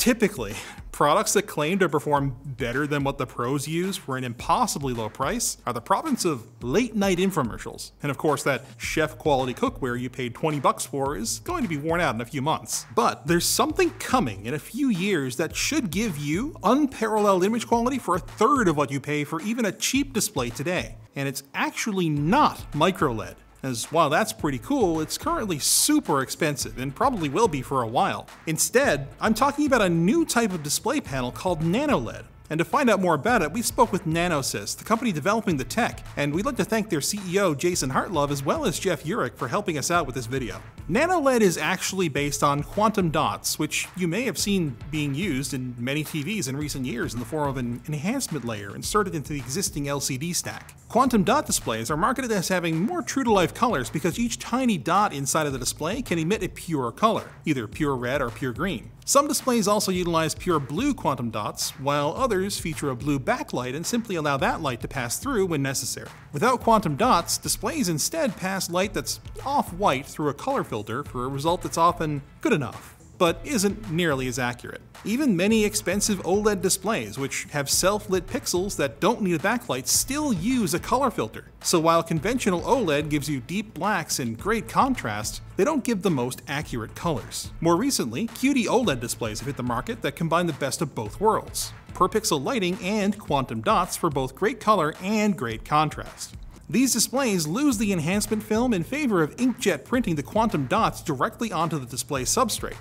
Typically, products that claim to perform better than what the pros use for an impossibly low price are the province of late night infomercials. And of course, that chef quality cookware you paid 20 bucks for is going to be worn out in a few months. But there's something coming in a few years that should give you unparalleled image quality for a third of what you pay for even a cheap display today. And it's actually not micro LED as while that's pretty cool, it's currently super expensive and probably will be for a while. Instead, I'm talking about a new type of display panel called NanoLED. And to find out more about it, we spoke with Nanosys, the company developing the tech, and we'd like to thank their CEO, Jason Hartlove, as well as Jeff Yurek for helping us out with this video. NanoLED is actually based on quantum dots, which you may have seen being used in many TVs in recent years in the form of an enhancement layer inserted into the existing LCD stack. Quantum dot displays are marketed as having more true-to-life colors because each tiny dot inside of the display can emit a pure color, either pure red or pure green. Some displays also utilize pure blue quantum dots, while others feature a blue backlight and simply allow that light to pass through when necessary. Without quantum dots, displays instead pass light that's off-white through a color filter for a result that's often good enough but isn't nearly as accurate. Even many expensive OLED displays, which have self-lit pixels that don't need a backlight, still use a color filter. So while conventional OLED gives you deep blacks and great contrast, they don't give the most accurate colors. More recently, QD OLED displays have hit the market that combine the best of both worlds per pixel lighting and quantum dots for both great color and great contrast. These displays lose the enhancement film in favor of inkjet printing the quantum dots directly onto the display substrate,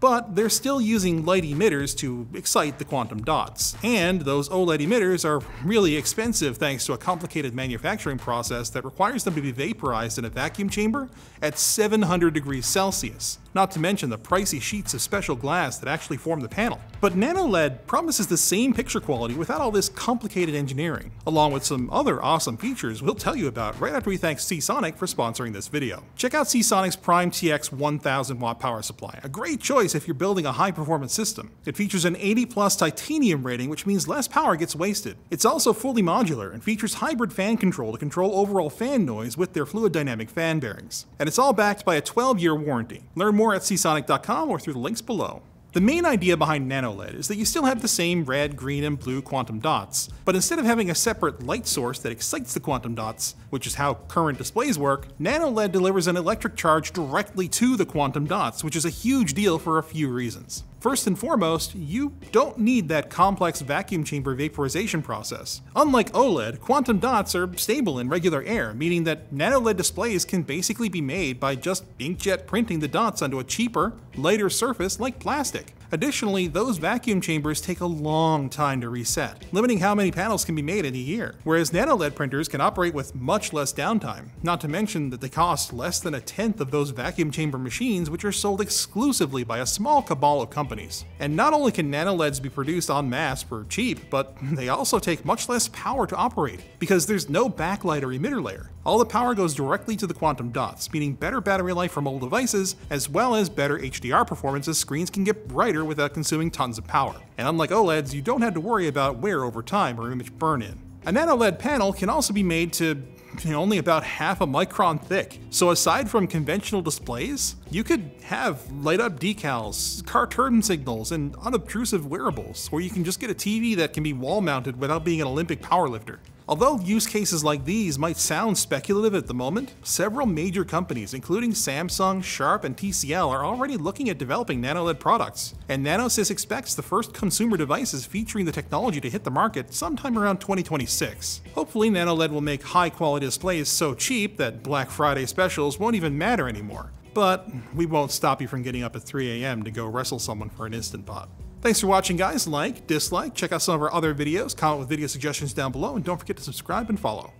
but they're still using light emitters to excite the quantum dots. And those OLED emitters are really expensive thanks to a complicated manufacturing process that requires them to be vaporized in a vacuum chamber at 700 degrees Celsius, not to mention the pricey sheets of special glass that actually form the panel. But NanoLED promises the same picture quality without all this complicated engineering, along with some other awesome features we'll tell you about right after we thank Seasonic for sponsoring this video. Check out Seasonic's Prime TX 1000 watt power supply, a great choice if you're building a high performance system. It features an 80 plus titanium rating, which means less power gets wasted. It's also fully modular and features hybrid fan control to control overall fan noise with their fluid dynamic fan bearings. And it's all backed by a 12 year warranty. Learn more at seasonic.com or through the links below. The main idea behind NanoLED is that you still have the same red, green, and blue quantum dots, but instead of having a separate light source that excites the quantum dots, which is how current displays work, NanoLED delivers an electric charge directly to the quantum dots, which is a huge deal for a few reasons. First and foremost, you don't need that complex vacuum chamber vaporization process. Unlike OLED, quantum dots are stable in regular air, meaning that NanoLED displays can basically be made by just inkjet printing the dots onto a cheaper, lighter surface like plastic. Additionally, those vacuum chambers take a long time to reset, limiting how many panels can be made in a year, whereas NanoLED printers can operate with much less downtime, not to mention that they cost less than a tenth of those vacuum chamber machines which are sold exclusively by a small cabal of companies. And not only can NanoLEDs be produced en masse for cheap, but they also take much less power to operate, because there's no backlight or emitter layer. All the power goes directly to the quantum dots, meaning better battery life for mobile devices, as well as better HDR performance as screens can get brighter without consuming tons of power. And unlike OLEDs, you don't have to worry about wear over time or image burn-in. A nano-LED panel can also be made to only about half a micron thick. So aside from conventional displays, you could have light up decals, car turn signals, and unobtrusive wearables, where you can just get a TV that can be wall mounted without being an Olympic powerlifter. Although use cases like these might sound speculative at the moment, several major companies, including Samsung, Sharp, and TCL, are already looking at developing NanoLED products, and Nanosys expects the first consumer devices featuring the technology to hit the market sometime around 2026. Hopefully, NanoLED will make high quality displays so cheap that Black Friday specials won't even matter anymore. But we won't stop you from getting up at 3 a.m. to go wrestle someone for an Instant Pot. Thanks for watching guys, like, dislike, check out some of our other videos, comment with video suggestions down below, and don't forget to subscribe and follow.